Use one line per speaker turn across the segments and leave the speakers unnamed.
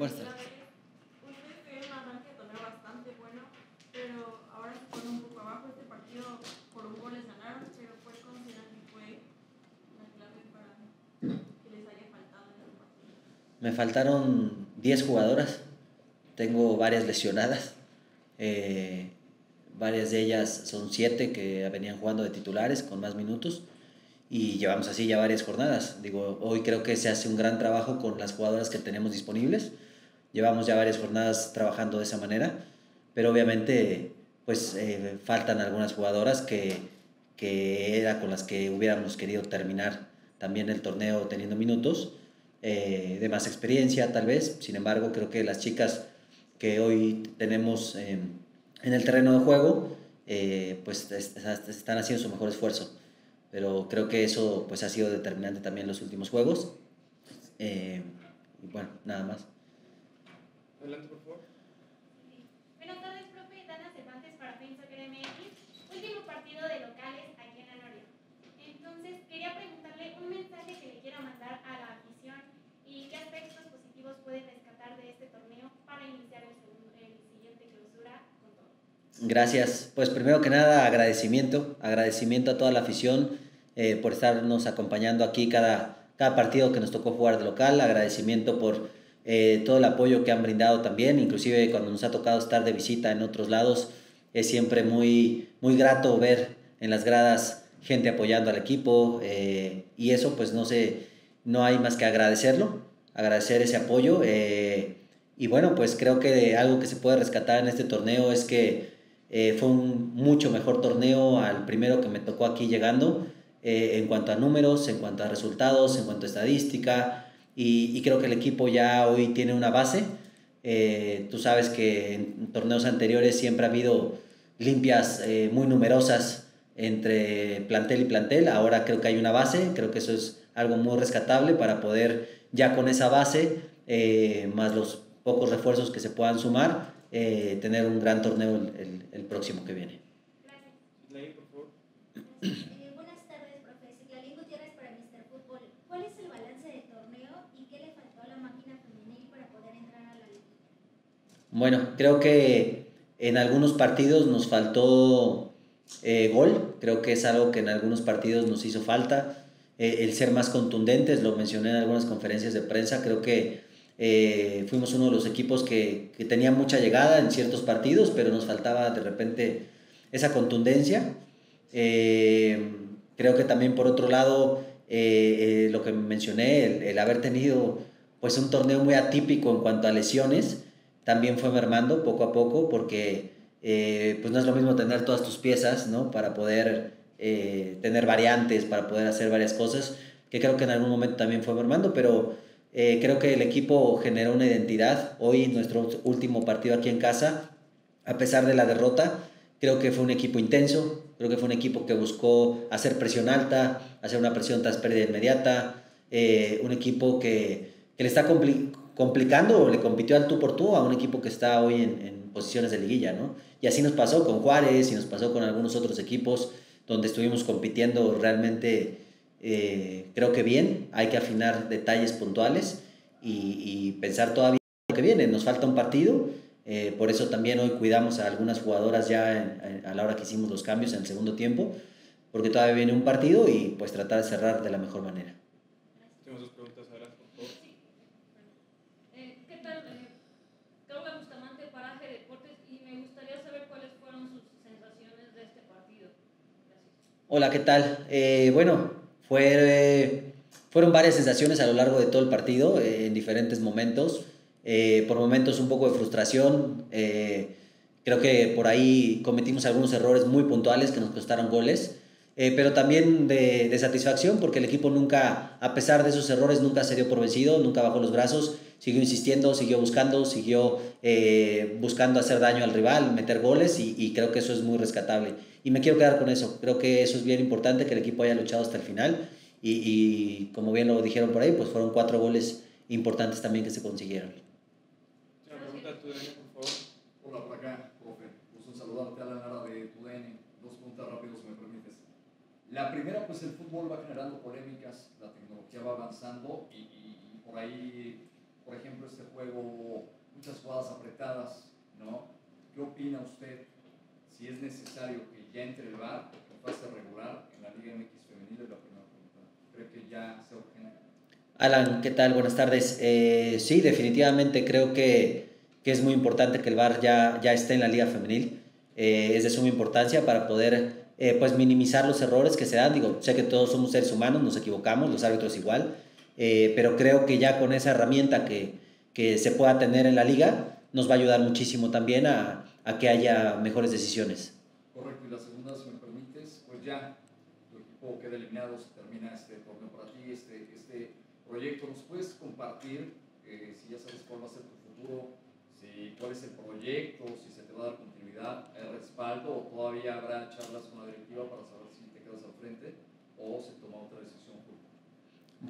Buenas tardes.
Ustedes tuvieron un arranque de torneo bastante bueno, pero ahora se fueron un poco abajo. Este partido por un gol les ganaron, pero ¿cuál consideran que fue la clave para que les haya faltado en el partido?
Me faltaron 10 jugadoras. Tengo varias lesionadas. Eh, varias de ellas son 7 que venían jugando de titulares con más minutos. Y llevamos así ya varias jornadas. Digo, hoy creo que se hace un gran trabajo con las jugadoras que tenemos disponibles. Llevamos ya varias jornadas trabajando de esa manera. Pero obviamente, pues eh, faltan algunas jugadoras que, que era con las que hubiéramos querido terminar también el torneo teniendo minutos. Eh, de más experiencia tal vez. Sin embargo, creo que las chicas que hoy tenemos eh, en el terreno de juego, eh, pues es- es- están haciendo su mejor esfuerzo. Pero creo que eso pues ha sido determinante también en los últimos juegos. Eh, y bueno, nada más.
Adelante, por favor.
Buenas tardes, profe. Dana Cervantes para Soccer MX. Último partido de locales aquí en la Noria. Entonces, quería preguntarle un mensaje que le quiera mandar a la afición y qué aspectos positivos puede rescatar de este torneo para iniciar el, segundo, el siguiente clausura con todo.
Gracias. Pues primero que nada, agradecimiento. Agradecimiento a toda la afición eh, por estarnos acompañando aquí cada, cada partido que nos tocó jugar de local. Agradecimiento por eh, todo el apoyo que han brindado también. Inclusive cuando nos ha tocado estar de visita en otros lados, es siempre muy, muy grato ver en las gradas gente apoyando al equipo. eh, y eso pues no, sé, no hay más que agradecerlo. Agradecer ese apoyo. eh, y bueno, pues creo que algo que se puede rescatar en este torneo es que fue un mucho mejor torneo al primero que me tocó aquí llegando, en cuanto a números, en cuanto a resultados, en cuanto a estadística, y, y creo que el equipo ya hoy tiene una base. Eh, tú sabes que en torneos anteriores siempre ha habido limpias eh, muy numerosas entre plantel y plantel, ahora creo que hay una base, creo que eso es algo muy rescatable para poder ya con esa base, eh, más los pocos refuerzos que se puedan sumar, eh, tener un gran torneo el, el- el próximo que viene.
Gracias.
Leí, por favor.
Eh, buenas tardes, profe. Ciclalín Gutiérrez para Mr. Fútbol. ¿Cuál es el balance del torneo y qué le faltó a la máquina femenil para poder entrar a la liga?
Bueno, creo que en algunos partidos nos faltó eh, gol, creo que es algo que en algunos partidos nos hizo falta, Eh, el ser más contundentes, lo mencioné en algunas conferencias de prensa, creo que eh, fuimos uno de los equipos que, que tenía mucha llegada en ciertos partidos, pero nos faltaba de repente esa contundencia. Creo que también por otro lado, lo que mencioné, el, el haber tenido pues un torneo muy atípico en cuanto a lesiones, también fue mermando poco a poco porque eh, pues no es lo mismo tener todas tus piezas, ¿no? Para poder eh, tener variantes, para poder hacer varias cosas, que creo que en algún momento también fue mermando, pero eh, creo que el equipo generó una identidad. Hoy, nuestro último partido aquí en casa, a pesar de la derrota, creo que fue un equipo intenso, creo que fue un equipo que buscó hacer presión alta, hacer una presión tras pérdida inmediata, un equipo que, que le está complicando le compitió al tú por tú a un equipo que está hoy en, en posiciones de liguilla, ¿no? Y así nos pasó con Juárez y nos pasó con algunos otros equipos donde estuvimos compitiendo realmente, eh, creo que bien, hay que afinar detalles puntuales y, y pensar todavía lo que viene, nos falta un partido, eh, por eso también hoy cuidamos a algunas jugadoras ya en- en- a la hora que hicimos los cambios en el segundo tiempo, porque todavía viene un partido y pues tratar de cerrar de la mejor manera.
Tenemos dos preguntas. Adelante, por favor.
Eh, ¿Qué tal? Eh, Carla Bustamante, Paraje Deportes, y me gustaría saber cuáles fueron sus sensaciones de este partido. Gracias.
Hola, ¿qué tal? Eh, bueno, fue, fueron varias sensaciones a lo largo de todo el partido, eh, en diferentes momentos. Eh, por momentos un poco de frustración. creo que por ahí cometimos algunos errores muy puntuales que nos costaron goles. Eh, pero también de, de satisfacción porque el equipo nunca, a pesar de esos errores, nunca se dio por vencido, nunca bajó los brazos, siguió insistiendo, siguió buscando, siguió eh, buscando hacer daño al rival, meter goles y, y creo que eso es muy rescatable. Y me quiero quedar con eso, creo que eso es bien importante, que el equipo haya luchado hasta el final y, y como bien lo dijeron por ahí, pues fueron cuatro goles importantes también que se consiguieron.
Una pregunta tú, Daniel, por favor.
Hola por acá, profe. Gusto en saludarte a la Lara de TUDN. Dos preguntas rápidas, si me permites. La primera, pues el fútbol va generando polémicas, la tecnología va avanzando y, y- y por ahí por ejemplo, este juego, muchas jugadas apretadas, ¿no? ¿Qué opina usted si es necesario que ya entre el VAR en fase regular en la Liga MX femenil? Es la primera pregunta. ¿Cree que ya sea urgente?
Alan, ¿qué tal? Buenas tardes. Eh, sí, definitivamente creo que, que, es muy importante que el VAR ya, ya esté en la liga femenil. Eh, es de suma importancia para poder eh, pues minimizar los errores que se dan. Digo, sé que todos somos seres humanos, nos equivocamos, los árbitros igual, eh, pero creo que ya con esa herramienta que, que, se pueda tener en la liga nos va a ayudar muchísimo también a, a que haya mejores decisiones.
Correcto, y la segunda, si me permites, pues ya tu equipo queda eliminado, se termina este torneo para ti, este, este proyecto. ¿Nos puedes compartir eh, si ya sabes cuál va a ser tu futuro, si, cuál es el proyecto, si se te va a dar continuidad, el respaldo o todavía habrá charlas con la directiva para saber si te quedas al frente o se toma otra decisión?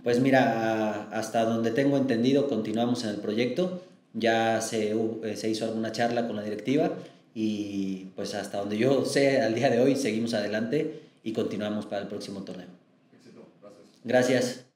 Pues mira, hasta donde tengo entendido, continuamos en el proyecto. Ya se, eh, se hizo alguna charla con la directiva y pues hasta donde yo sé al día de hoy seguimos adelante y continuamos para el próximo torneo.
Éxito, gracias.
Gracias.